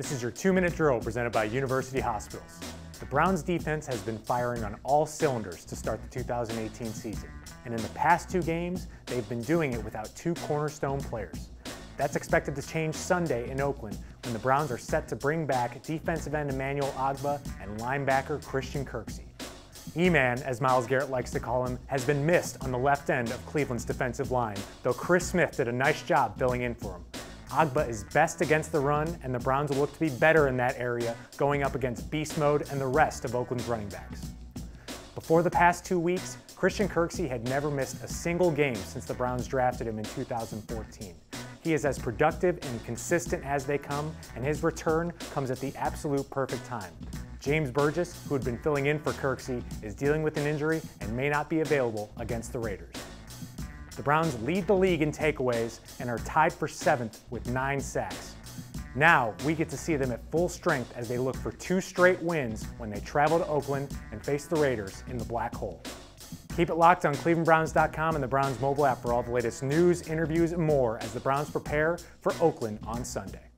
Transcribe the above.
This is your two-minute drill presented by University Hospitals. The Browns defense has been firing on all cylinders to start the 2018 season. And in the past two games, they've been doing it without two cornerstone players. That's expected to change Sunday in Oakland when the Browns are set to bring back defensive end Emmanuel Ogbah and linebacker Christian Kirksey. E-Man, as Myles Garrett likes to call him, has been missed on the left end of Cleveland's defensive line, though Chris Smith did a nice job filling in for him. Ogbah is best against the run, and the Browns will look to be better in that area going up against beast mode and the rest of Oakland's running backs. Before the past two weeks, Christian Kirksey had never missed a single game since the Browns drafted him in 2014. He is as productive and consistent as they come, and his return comes at the absolute perfect time. James Burgess, who had been filling in for Kirksey, is dealing with an injury and may not be available against the Raiders. The Browns lead the league in takeaways and are tied for seventh with nine sacks. Now we get to see them at full strength as they look for two straight wins when they travel to Oakland and face the Raiders in the black hole. Keep it locked on clevelandbrowns.com and the Browns mobile app for all the latest news, interviews, and more as the Browns prepare for Oakland on Sunday.